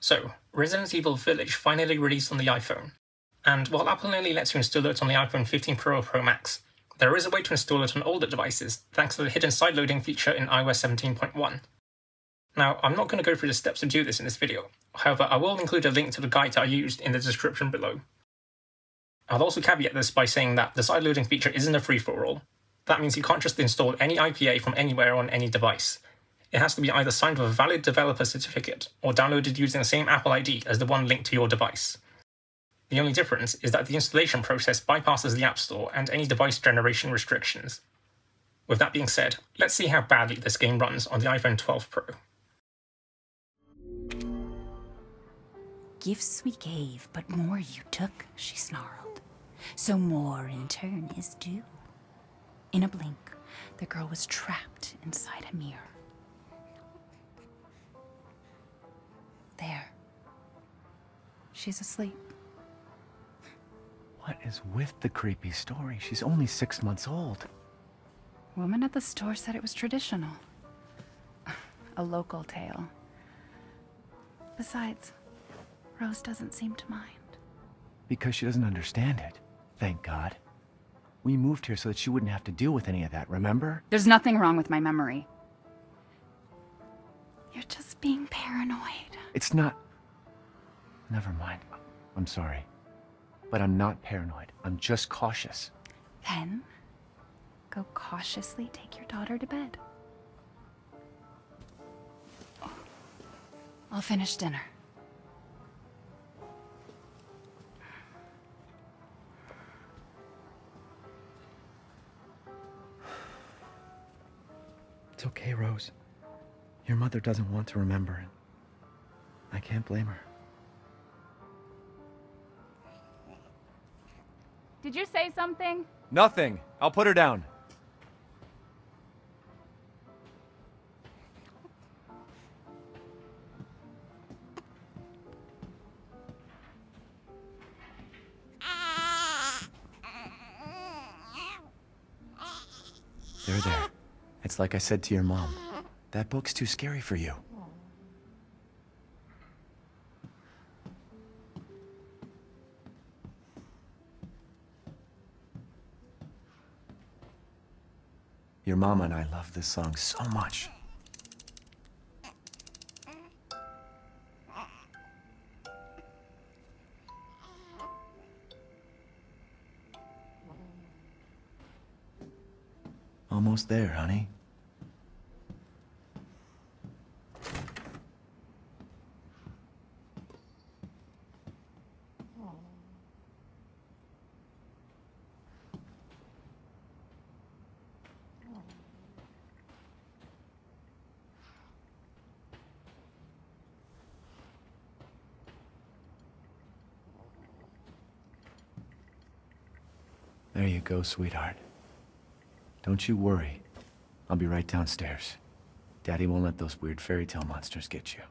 So, Resident Evil Village finally released on the iPhone. And while Apple only lets you install it on the iPhone 15 Pro or Pro Max, there is a way to install it on older devices thanks to the hidden sideloading feature in iOS 17.1. Now, I'm not going to go through the steps to do this in this video, however, I will include a link to the guide that I used in the description below. I'll also caveat this by saying that the sideloading feature isn't a free-for-all. That means you can't just install any IPA from anywhere on any device. It has to be either signed with a valid developer certificate or downloaded using the same Apple ID as the one linked to your device. The only difference is that the installation process bypasses the App Store and any device generation restrictions. With that being said, let's see how badly this game runs on the iPhone 12 Pro. Gifts we gave, but more you took, she snarled. So more in turn is due. In a blink, the girl was trapped inside a mirror. There. She's asleep. What is with the creepy story? She's only six months old. Woman at the store said it was traditional. A local tale. Besides, Rose doesn't seem to mind. Because she doesn't understand it. Thank God. We moved here so that she wouldn't have to deal with any of that, remember? There's nothing wrong with my memory. You're just being paranoid. It's not... Never mind. I'm sorry. But I'm not paranoid. I'm just cautious. Then, go cautiously take your daughter to bed. I'll finish dinner. It's okay, Rose. Your mother doesn't want to remember it. I can't blame her. Did you say something? Nothing. I'll put her down. There, there. It's like I said to your mom. That book's too scary for you. Your mama and I love this song so much. Almost there, honey. There you go, sweetheart. Don't you worry. I'll be right downstairs. Daddy won't let those weird fairy tale monsters get you.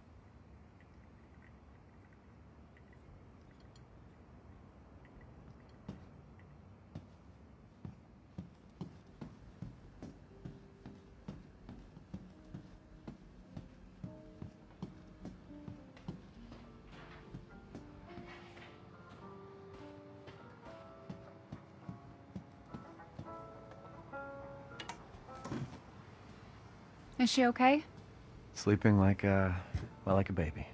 Is she okay? Sleeping like a, well, like a baby.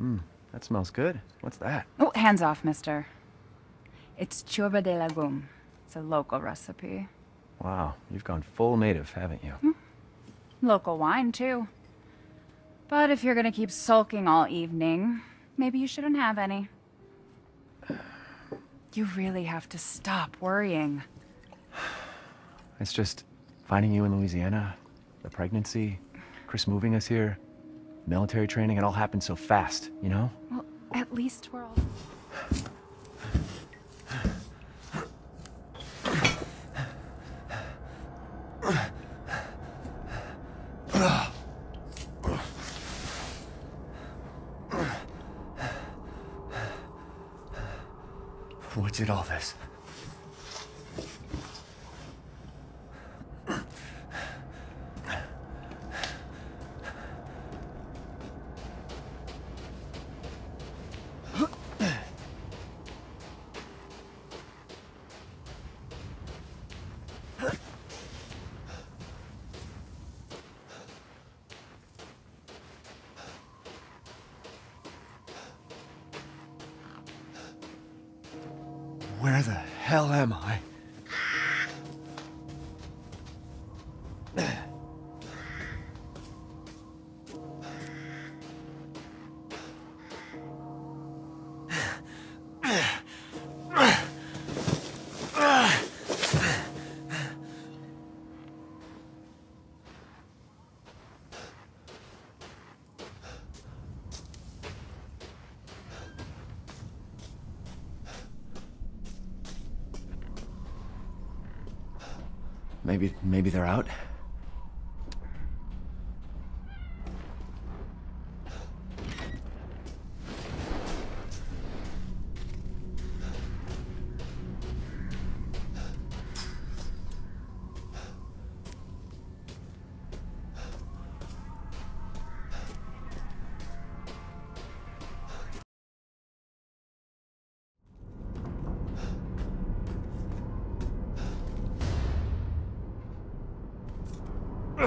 Mmm, that smells good. What's that? Oh, hands off, mister. It's ciorbă de legume. It's a local recipe. Wow, you've gone full native, haven't you? Hmm. Local wine, too. But if you're gonna keep sulking all evening, maybe you shouldn't have any. You really have to stop worrying. It's just finding you in Louisiana, the pregnancy, Chris moving us here, military training, it all happened so fast, you know? Well, at least we're all... What did all this? Where the hell am I? Maybe, maybe they're out?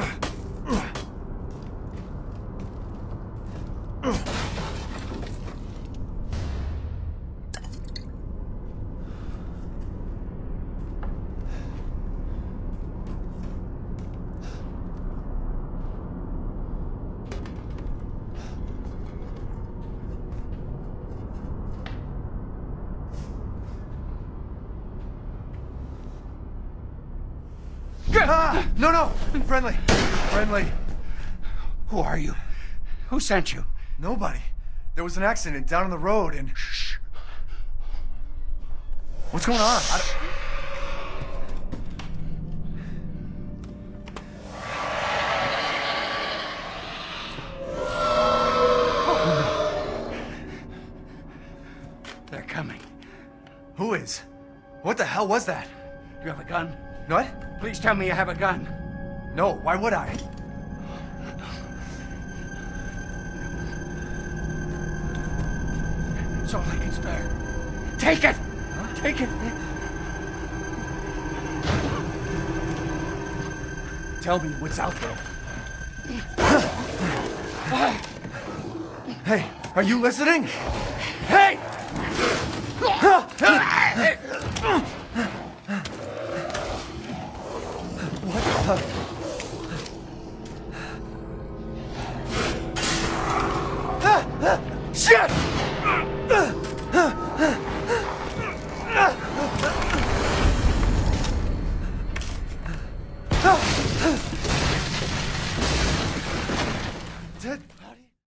Ah, no, no! Friendly. Friendly. Who are you? Who sent you? Nobody. There was an accident down on the road and... Shh. What's going on? I. They're coming. Who is? What the hell was that? You have a gun? What? Please tell me you have a gun. No, why would I? It's all I can spare. Take it! Take it! Tell me what's out there. hey, are you listening? 是